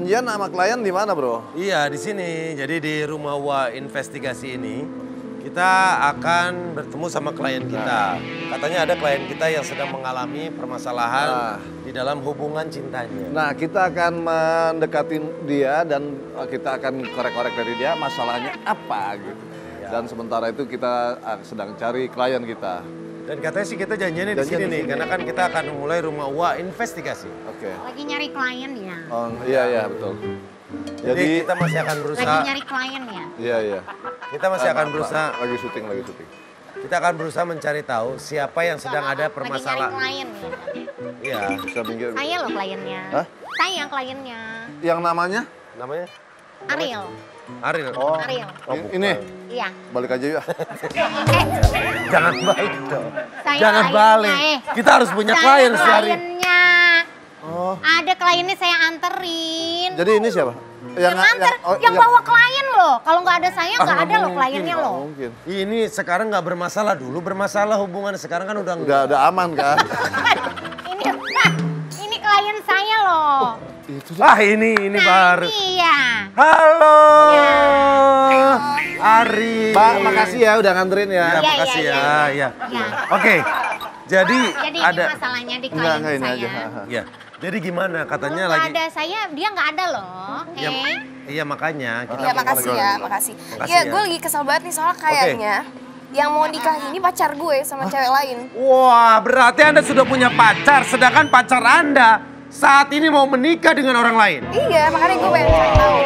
Janjian sama klien di mana, Bro? Iya, di sini. Jadi di rumah Wa Investigasi ini kita akan bertemu sama klien kita. Katanya ada klien kita yang sedang mengalami permasalahan Nah. di dalam hubungan cintanya. Nah, kita akan mendekati dia dan uh, kita akan korek-korek dari dia masalahnya apa gitu. Dan sementara itu kita uh, sedang cari klien kita. Dan katanya sih kita janjiannya di sini di nih, karena kan kita akan mulai rumah Wa Investigasi. Oke. Lagi nyari klien ya. Oh, iya iya betul. Jadi, Jadi kita masih akan Lagi berusaha, nyari klien ya. iya iya. kita masih Ah, akan berusaha, lagi syuting lagi syuting. kita akan berusaha mencari tahu siapa yang sedang ada Lagi nyari permasalahan. klien ya. Iya, Bisa minggir. Saya loh kliennya. Hah? Saya kliennya. Yang namanya? namanya Ariel. Ariel. Oh. Ariel. Oh, bukan. ini Iya. balik aja yuk. Eh, Jangan balik dong. saya Jangan balik. eh. Kita harus punya Saya klien sehari. kliennya. Oh. Ada kliennya saya anterin. Jadi ini siapa? yang, anter, oh, yang bawa klien loh. Kalau nggak ada saya Ah, nggak nggak ada loh kliennya Oh, loh. mungkin. Ini sekarang nggak bermasalah dulu, bermasalah hubungan sekarang kan udah Udah enggak. udah aman kan? Itu Ah ini ini Nah, baru. Iya. Halo. Ya. Ari. Pak, makasih ya udah nganterin ya. Ya, Iya, makasih iya, ya. iya. Ya. Ya. Oke. Jadi, Jadi ada ini masalahnya di klien Enggak, saya. aja. Ya. Jadi gimana katanya nggak lagi ada saya, dia nggak ada loh. Oke. Ya, iya makanya kita Iya mau makasih ya, makasih. Makasih Iya, ya. gue lagi kesel banget nih soalnya kayaknya yang mau nikah ini pacar gue sama cewek lain. Wah, berarti Anda sudah punya pacar sedangkan pacar Anda saat ini mau menikah dengan orang lain. Iya, makanya gue pengen cari tahu.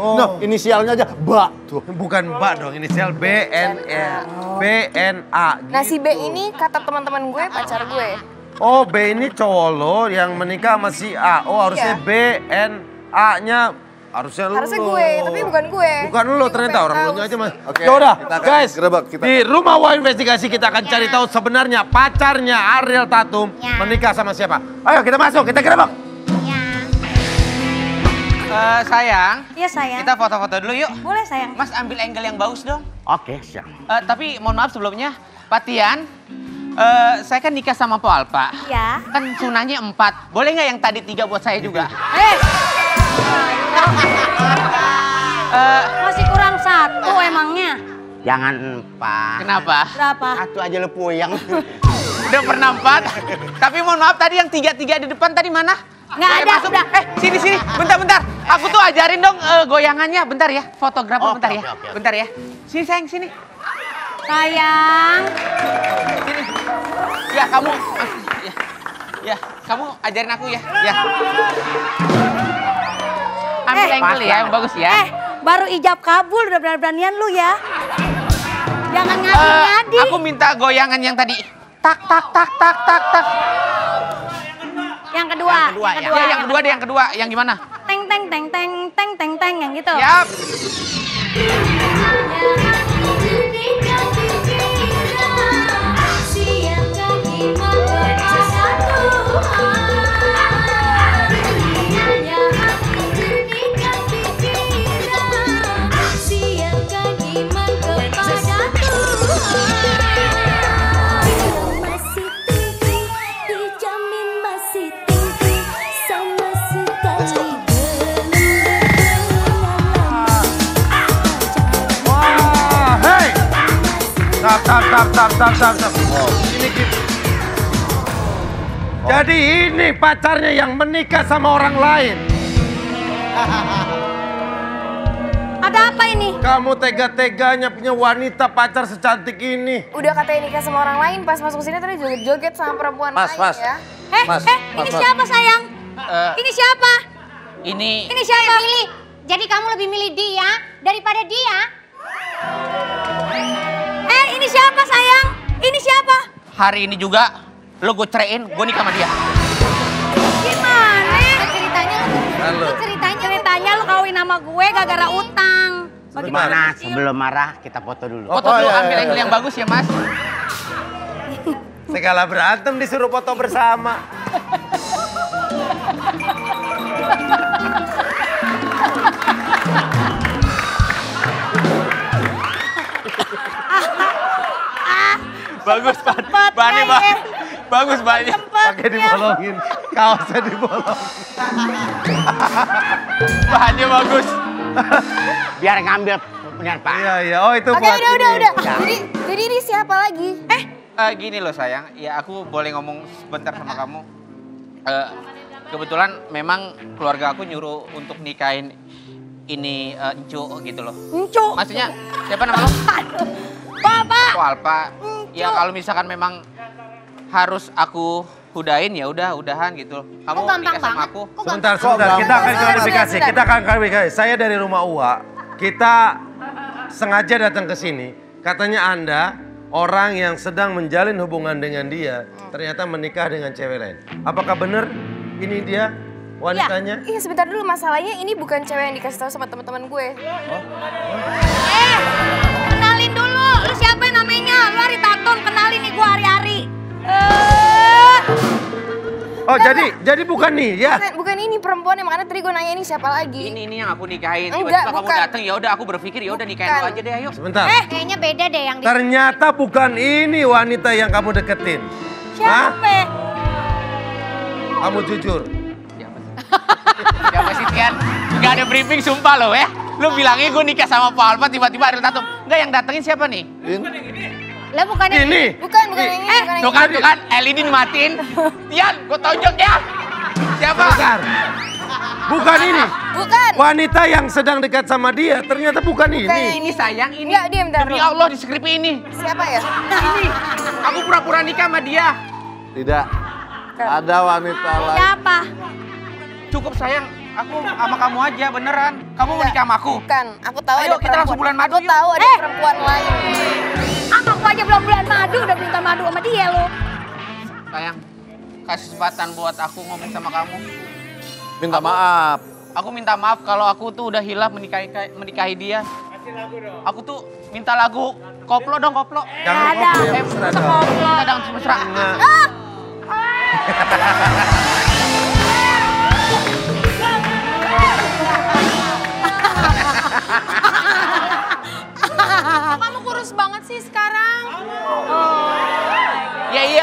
Oh. Nah, inisialnya aja Mbak tuh. Bukan Mbak dong, inisial B N E B N A. Nah si B ini kata teman-teman gue pacar gue. Oh, B ini cowok lo yang menikah sama si A. Oh, harusnya Iya. B N A-nya harusnya. Harusnya gue, tapi bukan gue. Bukan gue ternyata orang lo aja mas. Oke, Ya udah, guys. gerebek, kita- Di rumah Wah Investigasi kita akan cari tahu sebenarnya pacarnya Ariel Tatum Ya. menikah sama siapa. Ayo kita masuk, kita gerebek. Ya. Eh, sayang, Iya sayang. kita foto-foto dulu yuk. Boleh sayang. Mas ambil angle yang bagus dong. Oke, siap. Eh, tapi mohon maaf sebelumnya, Pak Tian, eh, saya kan nikah sama Paul, Pak. Ya. Kan sunahnya empat. Boleh nggak yang tadi tiga buat saya juga? Eh, Eh, masih kurang satu emangnya. Jangan empat. kenapa? Berapa? Satu aja lu puyeng. Udah pernah empat. tapi mohon maaf tadi yang tiga-tiga di depan tadi mana? Nggak ada, masuk. udah. Eh, sini sini. Bentar bentar. Aku tuh ajarin dong eh, goyangannya. Bentar ya. Fotografer Oke, bentar ya. oke, oke, oke. Bentar ya. Sini sayang sini. Sayang. Sini. Ya kamu. Ya. Ya, kamu ajarin aku ya. Ya. Ambil Eh, angle ya, yang bagus ya. Eh, baru ijab kabul udah berani-beranian lu ya. Jangan Eh, ngadi-ngadi. aku minta goyangan yang tadi. Tak tak tak tak tak tak. Yang kedua. Yang kedua ya. Ya, yang kedua deh, yang kedua. Yang gimana? Teng teng teng teng teng teng teng yang gitu. Yap. Tap, tap, tap, tap, tap. Ini kita. Jadi ini pacarnya yang menikah sama orang lain. Ada apa ini? Kamu tega-teganya punya wanita pacar secantik ini. Udah katanya nikah sama orang lain, pas masuk sini tadi joget-joget sama perempuan Mas, lain mas. ya. Eh, Mas, eh, mas, ini mas. siapa sayang? Eh, Ini siapa? ini Ini siapa? Pilih. Jadi kamu lebih milih dia daripada dia? Siapa? hari ini juga lo gue ceraiin, gue nikah sama dia. Gimana? Ceritanya Halo. ceritanya Ceritanya lu kawin sama gue gara-gara utang. Gimana sebelum marah kita foto dulu. Oh, Foto oh, dulu, iya, ambil iya, angle iya. yang bagus ya mas. Segala berantem disuruh foto bersama. Bagus, Pak. Tempat Bani, ya, Pak. ya. Bagus. Tempat Pakai dibolongin. Kaosnya dibolongin. Bahannya bagus. Biar ngambil benar Pak. Iya, iya. Oh, itu Oke buat udah udah ini. udah. Jadi jadi ini siapa lagi? Eh Eh, gini loh sayang, ya aku boleh ngomong sebentar sama kamu. Eh, kebetulan memang keluarga aku nyuruh untuk nikahin ini eh, Encu gitu loh. Encu. Maksudnya siapa nama lo? Bapak. Oh, Alpa. Ya kalau misalkan memang harus aku hudain ya udah udahan gitu. Kamu Kok gampang nikah sama banget? aku. Kok Sebentar, gampang? sebentar. Kita akan Sebentar, klarifikasi. sebentar. Kita akan klarifikasi. Saya dari rumah Uwa. Kita sengaja datang ke sini. Katanya Anda orang yang sedang menjalin hubungan dengan dia ternyata menikah dengan cewek lain. Apakah benar ini dia wanitanya? iya sebentar dulu masalahnya ini bukan cewek yang dikasih tahu sama teman-teman gue. Eh, namanya? Lu Ari Taton, kenalin nih gua hari-hari. Eh, Oh, jadi jadi bukan nih ya? Bukan, bukan ini perempuan yang makanya tadi gue nanya ini siapa lagi. Ini ini yang aku nikahin. Enggak, Tiba-tiba kamu bukan. datang ya udah aku berpikir ya udah nikahin lu aja deh ayo. Sebentar. Eh, Kayaknya beda deh yang di... Ternyata bukan ini wanita yang kamu deketin. Hah? siapa? Kamu jujur. Siapa sih? Siapa sih Tian? Gak ada briefing sumpah lo ya. Lu bilangnya gue nikah sama Pak Alfa tiba-tiba ada tatum. Enggak yang datengin siapa nih? Lah bukannya... Ini. Bukan, bukan ini, bukan yang Tuh ini. kan, tuh kan, LED dimatiin. Tian, gue tonjok ya. Siapa? Sebentar. Bukan ini. Bukan. Wanita yang sedang dekat sama dia ternyata bukan Bukan ini. Ini sayang, ini. Enggak, diam. Demi Allah di skrip ini. Siapa ya? Ini. Aku pura-pura nikah sama dia. Tidak. Ada wanita lain. Siapa? Cukup sayang, aku sama kamu aja beneran. Kamu mau nikah sama aku? Bukan. Aku tahu Ayo, ada kita langsung perempuan. bulan madu Aku yuk. tahu ada Eh. perempuan lain. Ah, aku aja belum bulan madu udah minta madu sama dia lu. Sayang, kasih kesempatan buat aku ngomong sama kamu. Minta maaf. Aku minta maaf kalau aku tuh udah hilaf menikahi menikahi dia. Aku tuh minta lagu koplo dong koplo. Jangan Ada. koplo Eh, koplo. Kita dong mesra. Nah,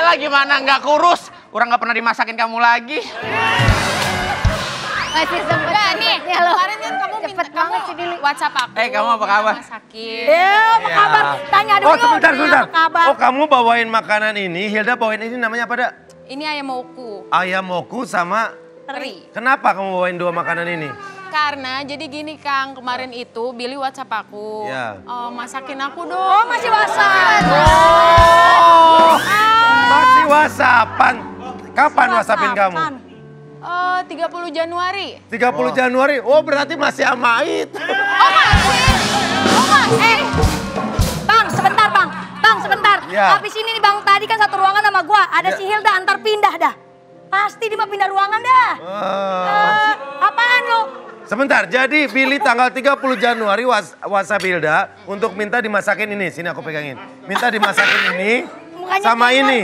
Iyalah gimana nggak kurus. Orang nggak pernah dimasakin kamu lagi. Masih sempet Enggak nih, ya lo. kemarin kan kamu minta Cepet kamu sih. WhatsApp aku. Eh, kamu apa kabar? Sakit. Ya, apa kabar? Tanya dulu. Oh sebentar, sebentar. Apa kabar? Oh kamu bawain makanan ini, Hilda bawain ini namanya apa dak? Ini ayam moku. Ayam moku sama Teri. Kenapa kamu bawain dua makanan ini? Karena jadi gini Kang, kemarin itu Billy WhatsApp aku. Ya. "Eh, masakin aku dong. Oh, masih WhatsApp. Oh, masih whatsappan. Kapan whatsappin kamu? Eh, 30 Januari. 30 Januari. Oh berarti masih amait. Oh, masih. Eh, Bang, sebentar Bang. Bang, sebentar. Ya. Habis ini nih Bang, tadi kan satu ruangan sama gua. Ada Ya. si Hilda antar pindah dah. Pasti dia mau pindah ruangan dah. Ah. Eh, apaan lu? Sebentar, jadi Billy tanggal 30 Januari was- WhatsApp Hilda untuk minta dimasakin ini. Sini aku pegangin. Minta dimasakin ini Mukanya sama kayak ini.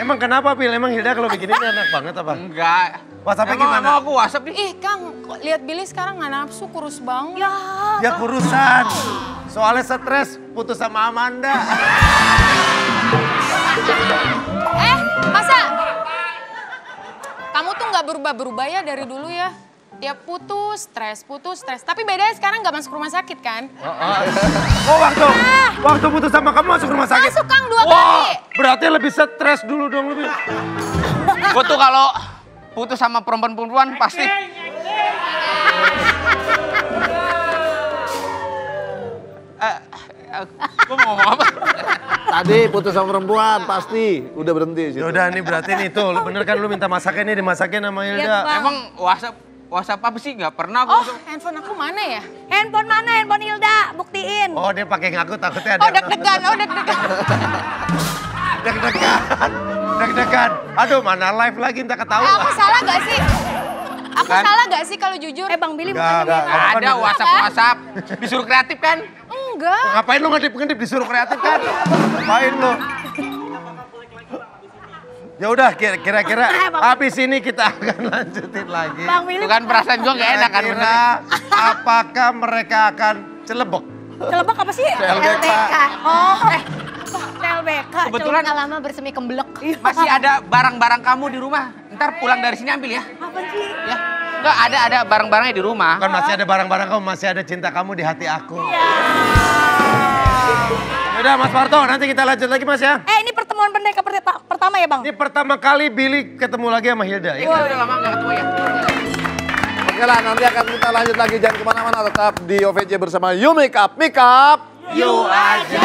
Emang kenapa Bil? Emang Hilda kalau bikin ini enak banget apa? Enggak. WhatsAppnya Emang gimana? Mau aku WhatsApp nih. Ih Kang, kok lihat Billy sekarang nggak nafsu, kurus banget. Ya, Ya kurusan. Soalnya stres putus sama Amanda. Eh, masa? Kamu tuh nggak berubah-berubah ya dari dulu ya? Tiap putus, stres, putus, stres. Tapi bedanya sekarang nggak masuk rumah sakit kan? Oh waktu waktu putus sama kamu masuk rumah sakit. Masuk Dua Wah, kali. berarti lebih stres dulu dong lebih. Gue tuh kalau putus sama perempuan-perempuan pasti. Eh, gue mau ngomong apa? Tadi putus sama perempuan pasti udah berhenti. Yaudah nih berarti nih tuh, lu bener kan lu minta masakin nih dimasakin sama Hilda. Bang. Emang WhatsApp WhatsApp apa sih? Nggak pernah aku. Oh, handphone aku mana ya? handphone mana? Handphone Hilda, buktiin. Oh dia pakai ngaku takutnya ada. Oh, deg-degan, oh deg-degan. Deg-degan. Deg-degan. Aduh mana live lagi entah Eh, aku ketahuan. salah gak sih? Aku Kan? salah gak sih kalau jujur? Eh, Bang Billy Nggak, bukannya nggak. dia- Kamu kan Ada bener. WhatsApp WhatsApp. Disuruh kreatif kan? Enggak. Ngapain lu ngedip-ngedip disuruh kreatif kan? Ngapain lu? Ya udah kira- kira-kira habis ini kita akan lanjutin lagi. Bang Billy Itu kan perasaan gue gak enak kan Kira apakah mereka akan celebek? Celebek apa sih? CLBK. Oh, eh, CLBK. BK. Kebetulan Nggak lama bersemi kembelek. masih ada barang-barang kamu di rumah. Ntar pulang dari sini ambil ya. Apa sih? Ya. Enggak ada ada barang-barangnya di rumah. Kan masih ada barang-barang kamu, masih ada cinta kamu di hati aku. Yaudah Mas Parto, nanti kita lanjut lagi Mas ya. Eh pertama ya bang? Ini pertama kali Billy ketemu lagi sama Hilda. Ya, Ya, kita udah lama nggak ketemu ya. Oke lah, nanti akan kita lanjut lagi. Jangan ke mana-mana, tetap di OVJ bersama You Make Up. Make Up. Yuk aja.